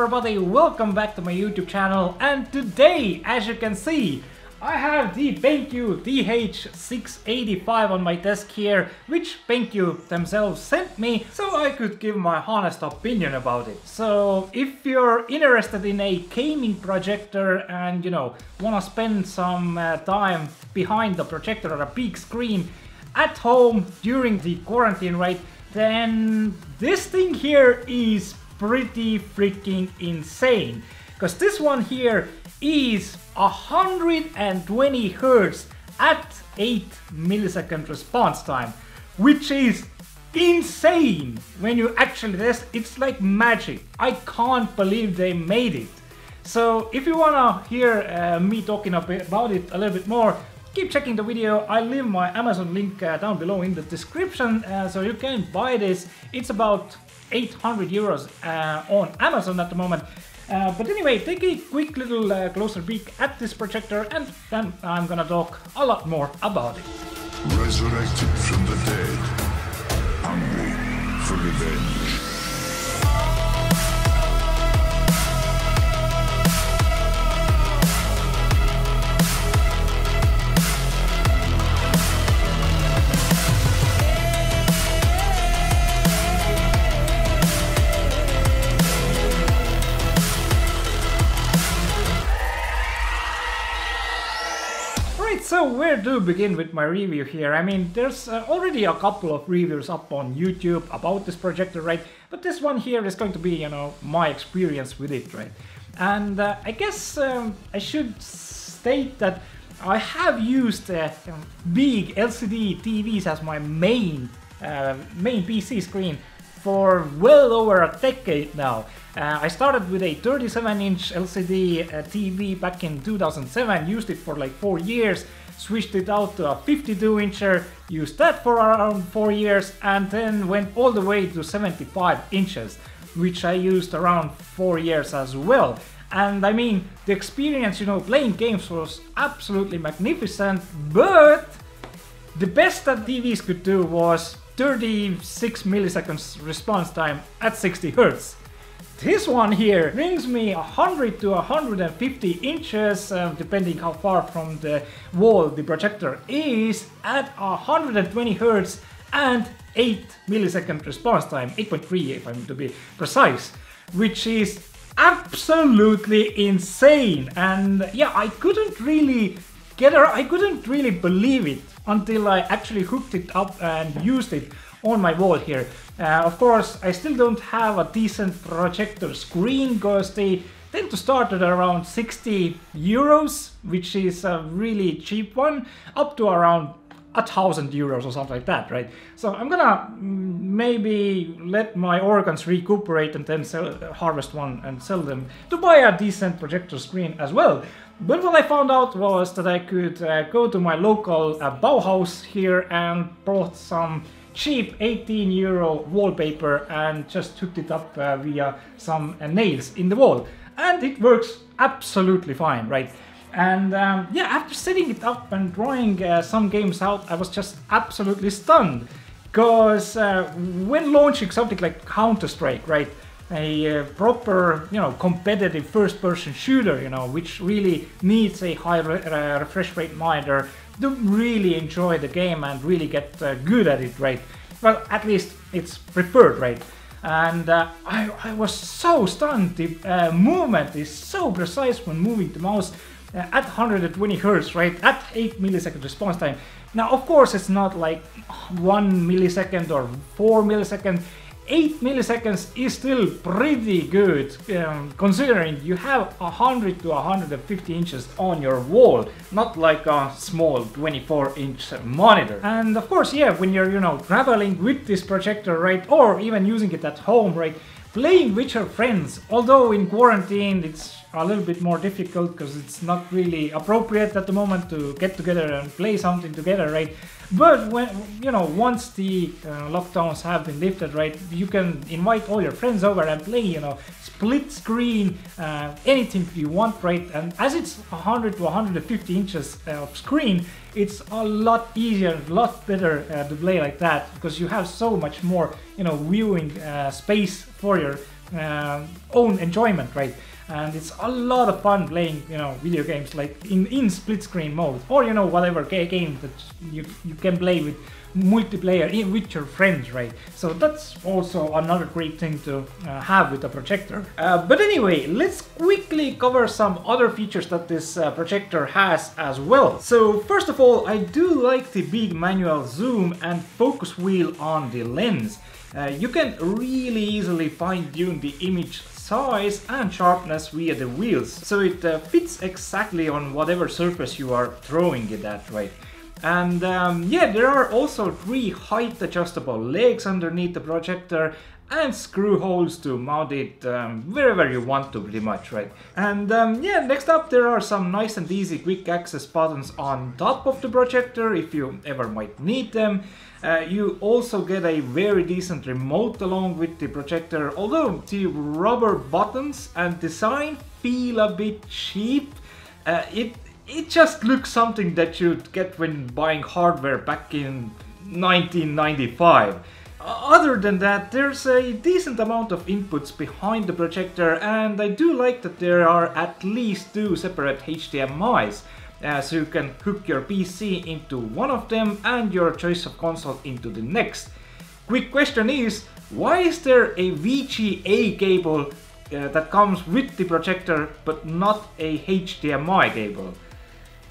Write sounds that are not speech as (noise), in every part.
everybody, welcome back to my YouTube channel and today, as you can see, I have the BenQ TH685 on my desk here, which BenQ themselves sent me so I could give my honest opinion about it. So if you're interested in a gaming projector and you know, wanna spend some uh, time behind the projector or a big screen at home during the quarantine, right, then this thing here is pretty freaking insane. Because this one here is 120 Hertz at 8 millisecond response time, which is insane. When you actually test it's like magic. I can't believe they made it. So if you wanna hear uh, me talking about it a little bit more keep checking the video. I'll leave my amazon link uh, down below in the description uh, so you can buy this. It's about 800 euros uh, on Amazon at the moment. Uh, but anyway, take a quick little uh, closer peek at this projector and then I'm gonna talk a lot more about it. Resurrected from the dead, hungry for revenge. So where to begin with my review here? I mean, there's uh, already a couple of reviews up on YouTube about this projector, right? But this one here is going to be, you know, my experience with it, right? And uh, I guess um, I should state that I have used uh, big LCD TVs as my main uh, main PC screen for well over a decade now. Uh, I started with a 37 inch LCD uh, TV back in 2007, used it for like 4 years, switched it out to a 52 incher, used that for around 4 years, and then went all the way to 75 inches, which I used around 4 years as well. And I mean, the experience, you know, playing games was absolutely magnificent, but the best that TVs could do was 36 milliseconds response time at 60 Hz. This one here brings me 100 to 150 inches, uh, depending how far from the wall the projector is, at 120 Hz and 8 millisecond response time, 8.3 if I'm to be precise, which is absolutely insane. And yeah, I couldn't really get I couldn't really believe it until I actually hooked it up and used it on my wall here. Uh, of course, I still don't have a decent projector screen because they tend to start at around 60 euros, which is a really cheap one, up to around a thousand euros or something like that, right? So I'm gonna mm, maybe let my organs recuperate and then sell, harvest one and sell them to buy a decent projector screen as well. But what I found out was that I could uh, go to my local uh, Bauhaus here and bought some cheap 18 euro wallpaper and just hooked it up uh, via some uh, nails in the wall. And it works absolutely fine, right? And um, yeah, after setting it up and drawing uh, some games out, I was just absolutely stunned. Because uh, when launching something like Counter-Strike, right, a uh, proper, you know, competitive first-person shooter, you know, which really needs a high re uh, refresh rate monitor to really enjoy the game and really get uh, good at it, right? Well, at least it's preferred, right? And uh, I, I, was so stunned. The uh, movement is so precise when moving the mouse uh, at 120 Hertz, right? At 8 millisecond response time. Now, of course, it's not like 1 millisecond or 4 millisecond 8 milliseconds is still pretty good um, considering you have 100 to 150 inches on your wall not like a small 24 inch monitor. And of course yeah when you're you know traveling with this projector right or even using it at home right playing with your friends although in quarantine it's a little bit more difficult because it's not really appropriate at the moment to get together and play something together, right? But when you know once the uh, lockdowns have been lifted, right, you can invite all your friends over and play, you know, split screen, uh, anything you want, right? And as it's 100 to 150 inches of screen, it's a lot easier, a lot better uh, to play like that because you have so much more, you know, viewing uh, space for your uh, own enjoyment, right? And it's a lot of fun playing, you know, video games like in, in split screen mode, or you know, whatever game that you you can play with multiplayer with your friends, right? So that's also another great thing to uh, have with a projector. Uh, but anyway, let's quickly cover some other features that this uh, projector has as well. So first of all, I do like the big manual zoom and focus wheel on the lens. Uh, you can really easily fine tune the image size and sharpness via the wheels, so it uh, fits exactly on whatever surface you are throwing it at, right? And um, yeah, there are also three height adjustable legs underneath the projector and screw holes to mount it um, wherever you want to pretty much, right? And um, yeah, next up there are some nice and easy quick access buttons on top of the projector if you ever might need them. Uh, you also get a very decent remote along with the projector, although the rubber buttons and design feel a bit cheap. Uh, it it just looks something that you'd get when buying hardware back in 1995. Other than that, there's a decent amount of inputs behind the projector and I do like that there are at least two separate HDMIs. Uh, so you can hook your PC into one of them and your choice of console into the next. Quick question is, why is there a VGA cable uh, that comes with the projector but not a HDMI cable?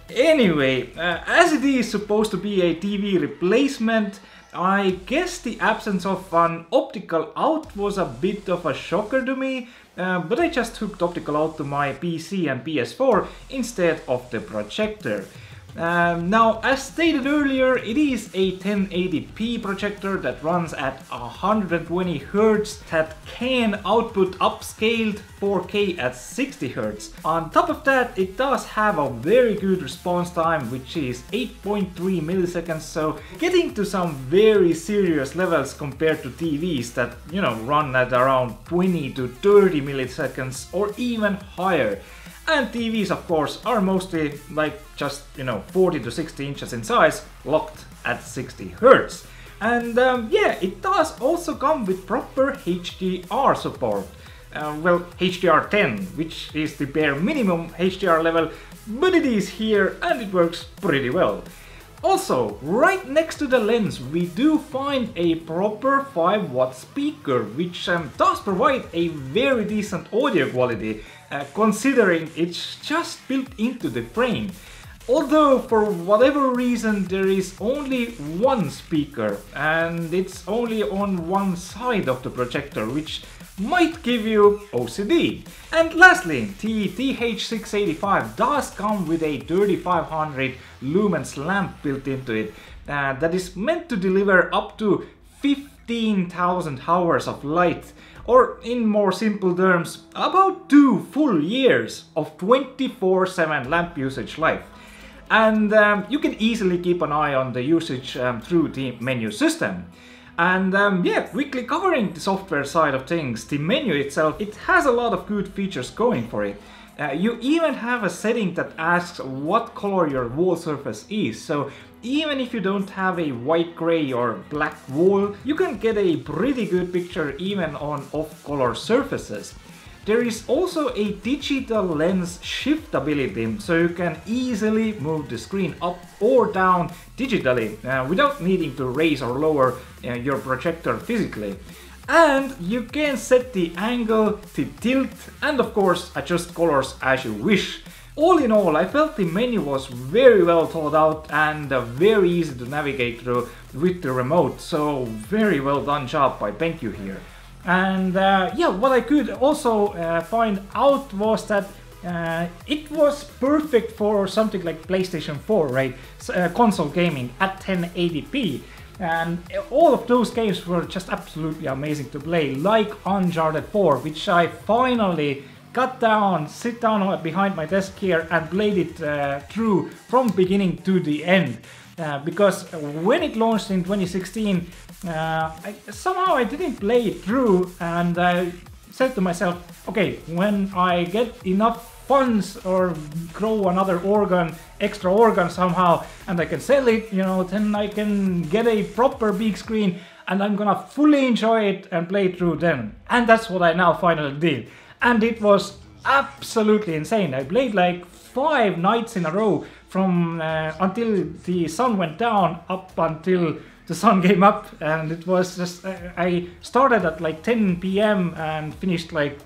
Anyway, uh, as it is supposed to be a TV replacement, I guess the absence of an optical out was a bit of a shocker to me, uh, but I just hooked optical out to my PC and PS4 instead of the projector. Um, now, as stated earlier, it is a 1080p projector that runs at 120 Hz that can output upscaled 4K at 60 Hz. On top of that, it does have a very good response time, which is 8.3 milliseconds, so getting to some very serious levels compared to TVs that, you know, run at around 20 to 30 milliseconds or even higher. And TVs, of course, are mostly like just, you know, 40 to 60 inches in size, locked at 60 Hz. And um, yeah, it does also come with proper HDR support. Uh, well, HDR10, which is the bare minimum HDR level, but it is here and it works pretty well. Also, right next to the lens we do find a proper 5 watt speaker which um, does provide a very decent audio quality uh, considering it's just built into the frame. Although for whatever reason there is only one speaker and it's only on one side of the projector which might give you OCD. And lastly, the TH685 does come with a 3500 lumens lamp built into it uh, that is meant to deliver up to 15,000 hours of light or in more simple terms, about two full years of 24-7 lamp usage life. And um, you can easily keep an eye on the usage um, through the menu system. And um, yeah, quickly covering the software side of things, the menu itself, it has a lot of good features going for it. Uh, you even have a setting that asks what color your wall surface is, so even if you don't have a white, gray or black wall, you can get a pretty good picture even on off-color surfaces. There is also a digital lens shift ability, so you can easily move the screen up or down digitally uh, without needing to raise or lower uh, your projector physically. And you can set the angle, the tilt, and of course adjust colors as you wish. All in all, I felt the menu was very well thought out and uh, very easy to navigate through with the remote, so very well done job by BenQ here. And uh, yeah, what I could also uh, find out was that uh, it was perfect for something like PlayStation 4, right? Uh, console gaming at 1080p. And all of those games were just absolutely amazing to play, like Uncharted 4, which I finally got down, sit down behind my desk here and played it uh, through from beginning to the end. Uh, because when it launched in 2016, uh, I, somehow I didn't play it through and I said to myself, okay, when I get enough funds or grow another organ, extra organ somehow, and I can sell it, you know, then I can get a proper big screen. and I'm gonna fully enjoy it and play it through then. And that's what I now finally did. And it was absolutely insane. I played like five nights in a row from uh, until the sun went down up until the sun (laughs) came up and it was just uh, I started at like 10 p.m. and finished like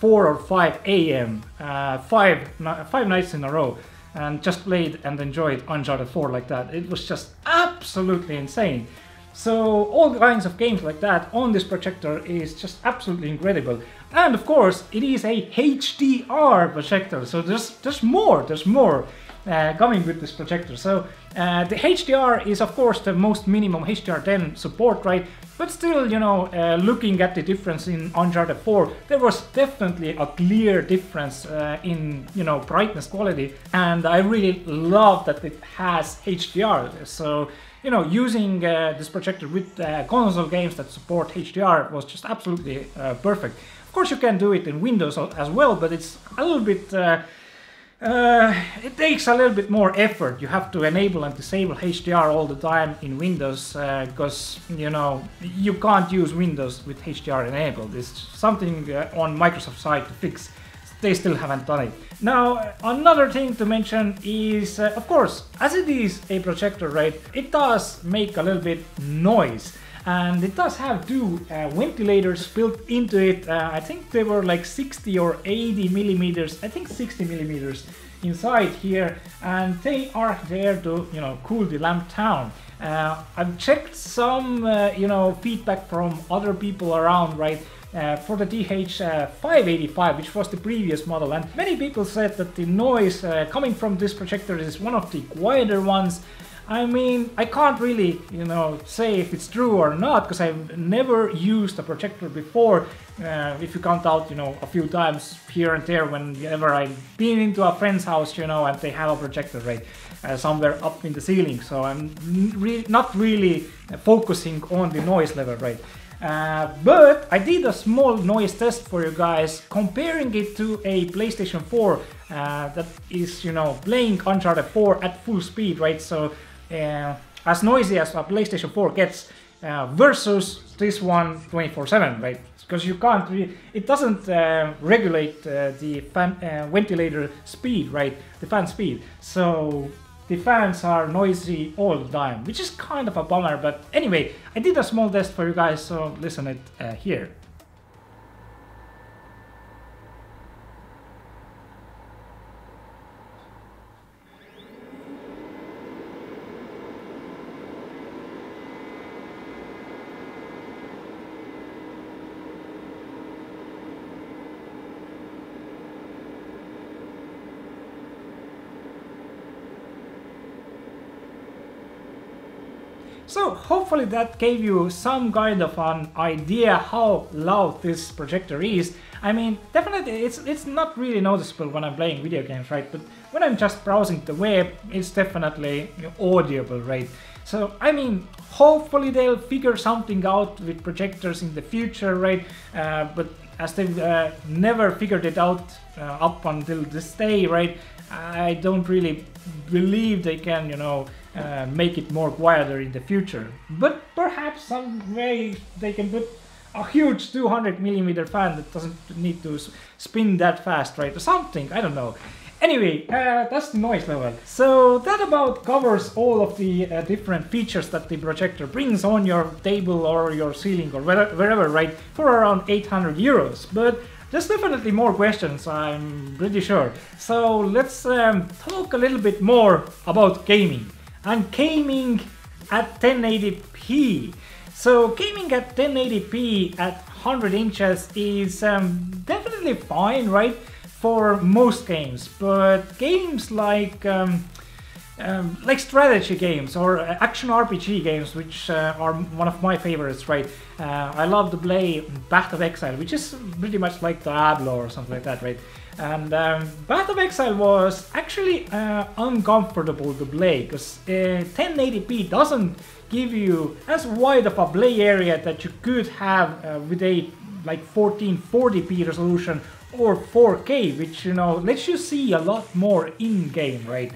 4 or 5 a.m. Uh, five five nights in a row and just played and enjoyed Uncharted 4 like that. It was just absolutely insane. So all kinds of games like that on this projector is just absolutely incredible. And of course, it is a HDR projector, so there's there's more, there's more uh, coming with this projector. So uh, the HDR is of course the most minimum HDR10 support, right? But still, you know, uh, looking at the difference in Uncharted 4, there was definitely a clear difference uh, in, you know, brightness quality. And I really love that it has HDR. So, you know, using uh, this projector with uh, console games that support HDR was just absolutely uh, perfect. Of course, you can do it in Windows as well, but it's a little bit uh, uh, it takes a little bit more effort. You have to enable and disable HDR all the time in Windows because uh, you know you can't use Windows with HDR enabled. It's something on Microsoft side to fix. They still haven't done it. Now, another thing to mention is, uh, of course, as it is a projector, right? It does make a little bit noise and it does have two uh, ventilators built into it. Uh, I think they were like 60 or 80 millimeters, I think 60 millimeters inside here, and they are there to you know cool the lamp down. Uh, I've checked some uh, you know feedback from other people around, right? Uh, for the TH585, uh, which was the previous model, and many people said that the noise uh, coming from this projector is one of the quieter ones, I mean, I can't really, you know, say if it's true or not because I've never used a projector before. Uh, if you count out, you know, a few times here and there when whenever I've been into a friend's house, you know, and they have a projector, right, uh, somewhere up in the ceiling. So I'm re not really focusing on the noise level, right. Uh, but I did a small noise test for you guys, comparing it to a PlayStation 4 uh, that is, you know, playing Uncharted 4 at full speed, right? So uh, as noisy as a PlayStation 4 gets uh, versus this one 24/7, right? Because you can't, re- it doesn't uh, regulate the fan ventilator speed, right? The fan speed. So the fans are noisy all the time, which is kind of a bummer. But anyway, I did a small test for you guys, so listen it uh, here. So hopefully that gave you some kind of an idea how loud this projector is. I mean, definitely it's it's not really noticeable when I'm playing video games, right? But when I'm just browsing the web, it's definitely audible, right? So, I mean, hopefully they'll figure something out with projectors in the future, right? Uh, but as they've uh, never figured it out uh, up until this day, right? I don't really believe they can, you know, uh, make it more quieter in the future. But perhaps some way they can put a huge 200 millimeter fan that doesn't need to spin that fast, right? Or something, I don't know. Anyway, uh, that's the noise level. So that about covers all of the uh, different features that the projector brings on your table or your ceiling or wherever, right? For around 800 euros. But there's definitely more questions, I'm pretty sure. So let's um, talk a little bit more about gaming and gaming at 1080p. So gaming at 1080p at 100 inches is um, definitely fine, right? For most games, but games like um, um, like strategy games or action RPG games, which uh, are one of my favorites, right? Uh, I love to play Path of Exile, which is pretty much like Diablo or something like that, right? And um, of Exile was actually uh, uncomfortable to play because 1080p uh, doesn't give you as wide of a play area that you could have uh, with a like 1440p resolution or 4K, which you know lets you see a lot more in game, right?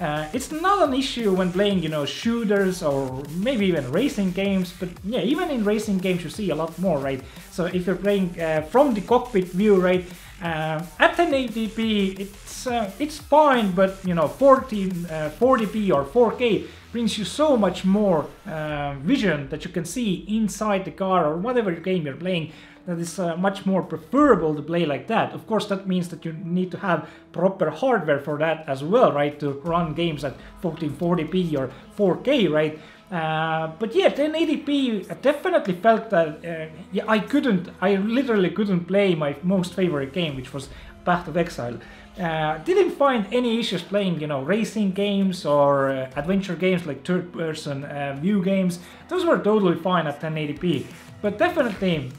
Uh, it's not an issue when playing, you know, shooters or maybe even racing games, but yeah, even in racing games you see a lot more, right? So if you're playing uh, from the cockpit view, right, uh, at 1080p, it's uh, it's fine, but you know, 40 40p uh, or 4K brings you so much more uh, vision that you can see inside the car or whatever game you're playing that is uh, much more preferable to play like that. Of course, that means that you need to have proper hardware for that as well, right? To run games at 1440p or 4K, right? Uh, but yeah, 1080p I definitely felt that uh, yeah, I couldn't, I literally couldn't play my most favorite game, which was Path of Exile. Uh, didn't find any issues playing, you know, racing games or uh, adventure games like third-person uh, view games. Those were totally fine at 1080p. But definitely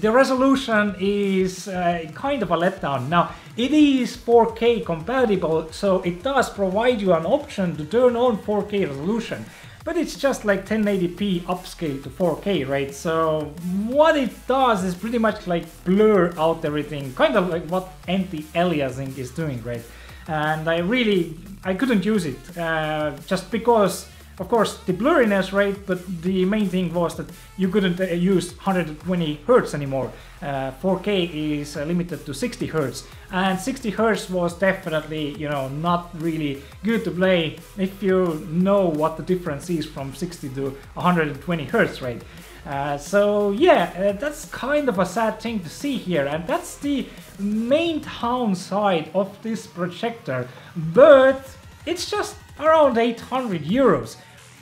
the resolution is uh, kind of a letdown. Now, it is 4K compatible, so it does provide you an option to turn on 4K resolution. But it's just like 1080p upscale to 4K, right? So what it does is pretty much like blur out everything, kind of like what anti-aliasing is doing, right? And I really, I couldn't use it, uh, just because of course the blurriness rate, but the main thing was that you couldn't uh, use 120 hertz anymore. Uh, 4k is uh, limited to 60 hertz. And 60 hertz was definitely you know not really good to play if you know what the difference is from 60 to 120 hertz right uh, so yeah, uh, that's kind of a sad thing to see here, and that's the main downside of this projector. But it's just around 800 euros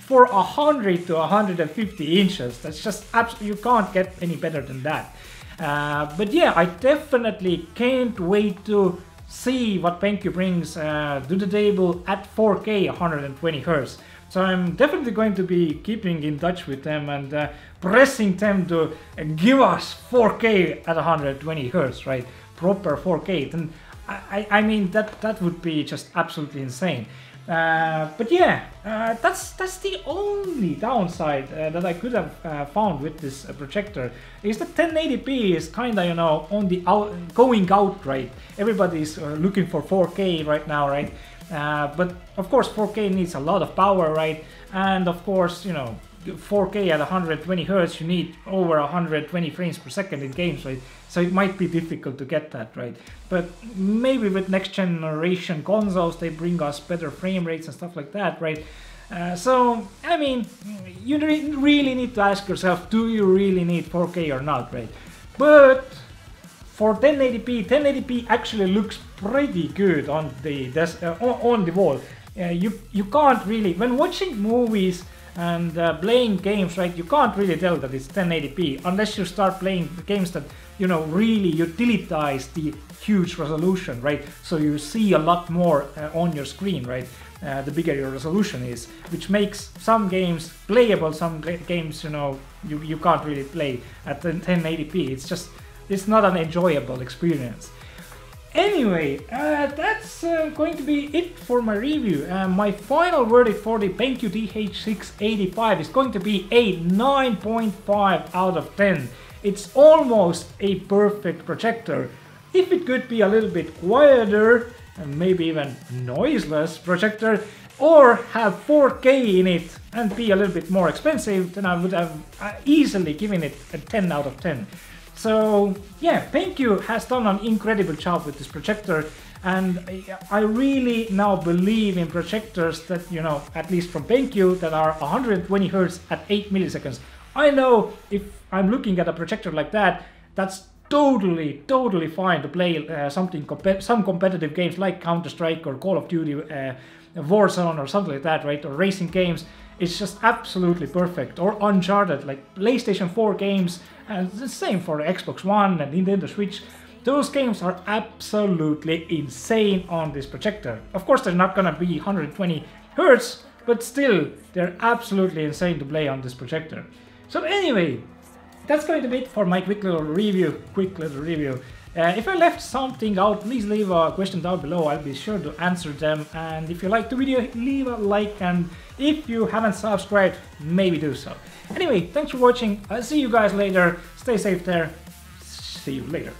for 100 to 150 inches. That's just absolutely, you can't get any better than that. Uh, but yeah, I definitely can't wait to see what BenQ brings uh, to the table at 4K 120 Hz. So I'm definitely going to be keeping in touch with them and uh, pressing them to give us 4K at 120 Hz, right? Proper 4K. And I, I mean, that, that would be just absolutely insane. Uh, but yeah, uh, that's that's the only downside uh, that I could have uh, found with this uh, projector is that 1080p is kind of you know on the out going out right. Everybody's looking for 4K right now, right? but of course 4K needs a lot of power, right? And of course you know 4K at 120 hertz, you need over 120 frames per second in games, right? So it might be difficult to get that, right? But maybe with next generation consoles, they bring us better frame rates and stuff like that, right? Uh, so, I mean, you re really need to ask yourself, do you really need 4K or not, right? But for 1080p, 1080p actually looks pretty good on the uh, on the wall. Uh, you you can't really when watching movies and uh, playing games, right? You can't really tell that it's 1080p unless you start playing games that you know really utilize the huge resolution, right? So you see a lot more uh, on your screen, right? Uh, the bigger your resolution is, which makes some games playable. Some games, you know, you, you can't really play at 1080p. It's just it's not an enjoyable experience. Anyway, uh, that's uh, going to be it for my review. Uh, my final verdict for the BenQ TH685 is going to be a 9.5 out of 10. It's almost a perfect projector. If it could be a little bit quieter, and maybe even noiseless projector, or have 4K in it and be a little bit more expensive, then I would have uh, easily given it a 10 out of 10. So yeah, BenQ has done an incredible job with this projector and I really now believe in projectors that, you know, at least from BenQ that are 120 Hz at 8 milliseconds. I know if I'm looking at a projector like that, that's totally, totally fine to play uh, something, comp some competitive games like Counter-Strike or Call of Duty, uh, Warzone or something like that, right? Or racing games. It's just absolutely perfect. Or Uncharted, like PlayStation 4 games, and the same for Xbox One and Nintendo Switch. Those games are absolutely insane on this projector. Of course, they're not gonna be 120 hertz, but still, they're absolutely insane to play on this projector. So anyway, that's going to be it for my quick little review, quick little review. Uh, if I left something out, please leave a question down below, I'll be sure to answer them. And if you like the video, leave a like, and if you haven't subscribed, maybe do so. Anyway, thanks for watching, I'll see you guys later, stay safe there, see you later.